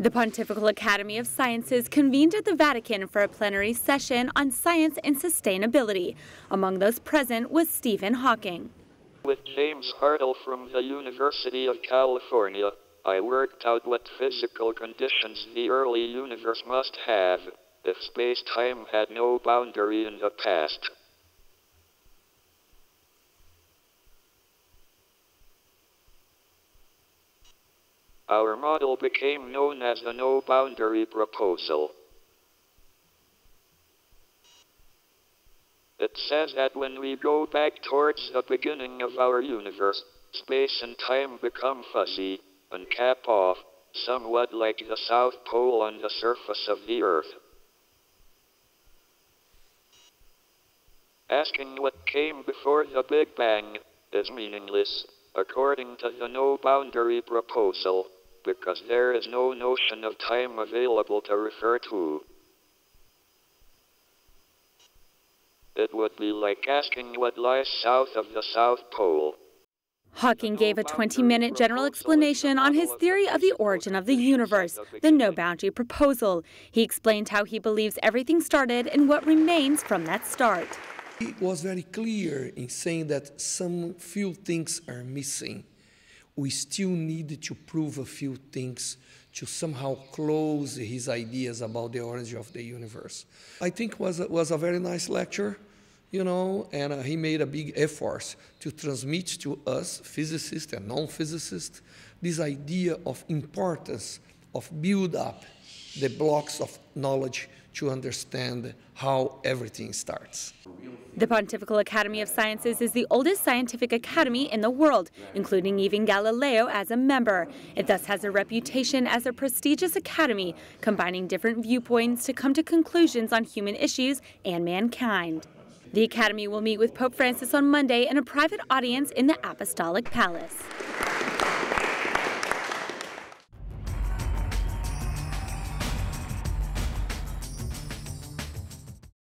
The Pontifical Academy of Sciences convened at the Vatican for a plenary session on science and sustainability. Among those present was Stephen Hawking. With James Hartle from the University of California, I worked out what physical conditions the early universe must have if space-time had no boundary in the past. Our model became known as the no-boundary proposal. It says that when we go back towards the beginning of our universe, space and time become fuzzy and cap off, somewhat like the South Pole on the surface of the Earth. Asking what came before the Big Bang is meaningless, according to the no boundary proposal because there is no notion of time available to refer to. It would be like asking what lies south of the South Pole. Hawking gave a 20 minute general explanation on his theory of the origin of the universe, the no boundary proposal. He explained how he believes everything started and what remains from that start. He was very clear in saying that some few things are missing we still need to prove a few things to somehow close his ideas about the origin of the universe. I think was a, was a very nice lecture, you know, and uh, he made a big effort to transmit to us, physicists and non-physicists, this idea of importance of build up the blocks of knowledge to understand how everything starts. The Pontifical Academy of Sciences is the oldest scientific academy in the world, including even Galileo as a member. It thus has a reputation as a prestigious academy, combining different viewpoints to come to conclusions on human issues and mankind. The Academy will meet with Pope Francis on Monday in a private audience in the Apostolic Palace.